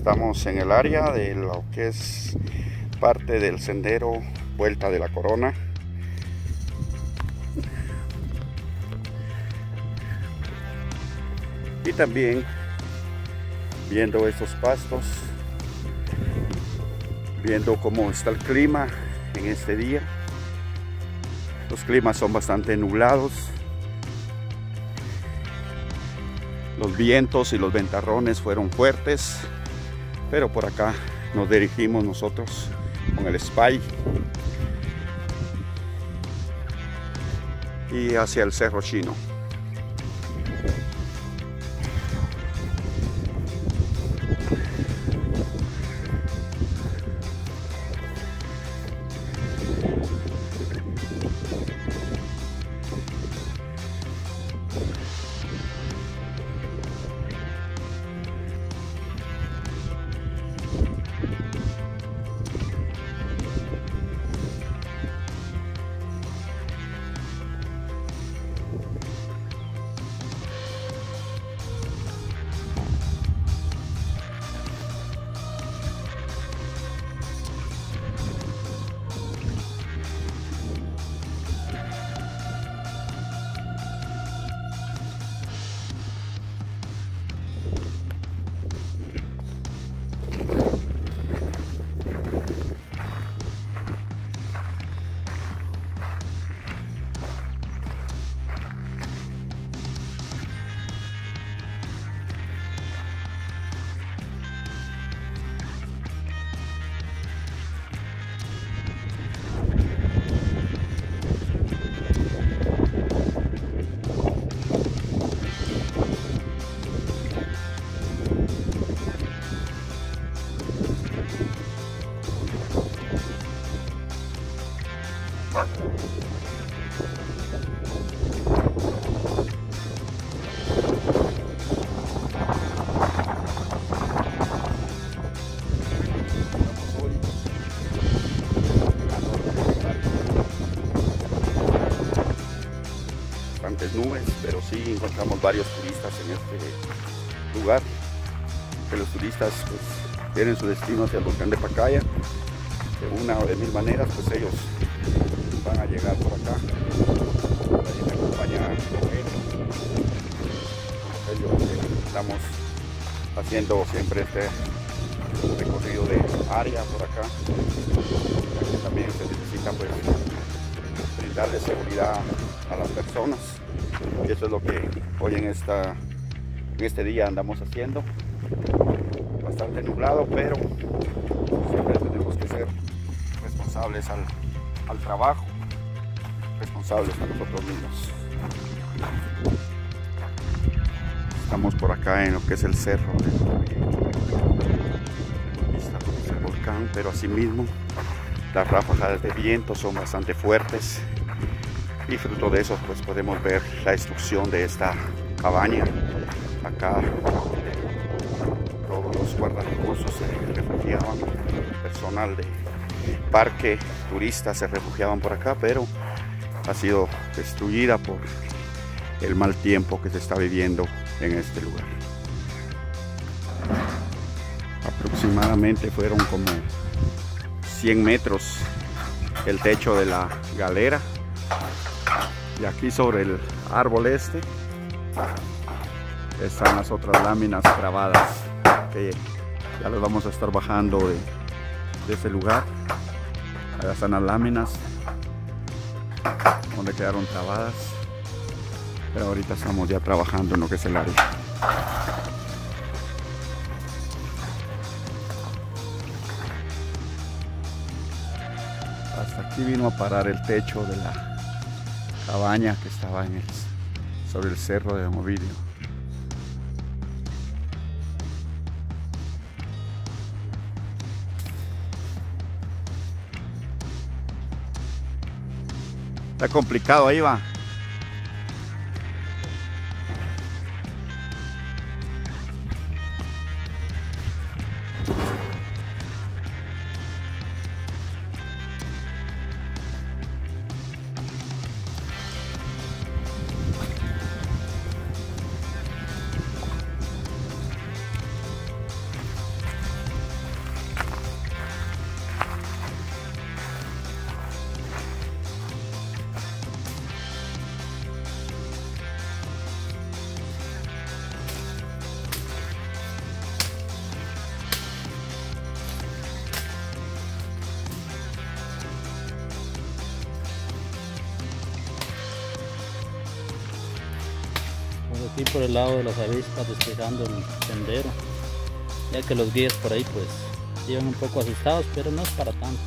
Estamos en el área de lo que es parte del sendero Vuelta de la Corona. Y también viendo estos pastos, viendo cómo está el clima en este día. Los climas son bastante nublados. Los vientos y los ventarrones fueron fuertes, pero por acá nos dirigimos nosotros con el Spy y hacia el Cerro Chino. Nubes, pero sí encontramos varios turistas en este lugar. Que los turistas pues, tienen su destino hacia el volcán de Pacaya. De una o de mil maneras, pues ellos van a llegar por acá. Ahí me acompaña ellos estamos haciendo siempre este recorrido de área por acá. también se necesita pues brindarle seguridad a las personas. Y eso es lo que hoy en, esta, en este día andamos haciendo. Bastante nublado, pero siempre tenemos que ser responsables al, al trabajo, responsables a nosotros mismos. Estamos por acá en lo que es el cerro del volcán, pero asimismo las ráfagas de viento son bastante fuertes y fruto de eso pues podemos ver la destrucción de esta cabaña acá todos los guardarrecursos se refugiaban personal de parque turistas se refugiaban por acá pero ha sido destruida por el mal tiempo que se está viviendo en este lugar. Aproximadamente fueron como 100 metros el techo de la galera y aquí sobre el árbol este están las otras láminas grabadas que ya las vamos a estar bajando de, de ese lugar allá están las láminas donde quedaron trabadas pero ahorita estamos ya trabajando en lo que es el área hasta aquí vino a parar el techo de la cabaña que estaba en el, sobre el cerro de Movilio. Está complicado ahí va. Por el lado de las avispas despejando el sendero. Ya que los guías por ahí pues iban un poco asustados pero no es para tanto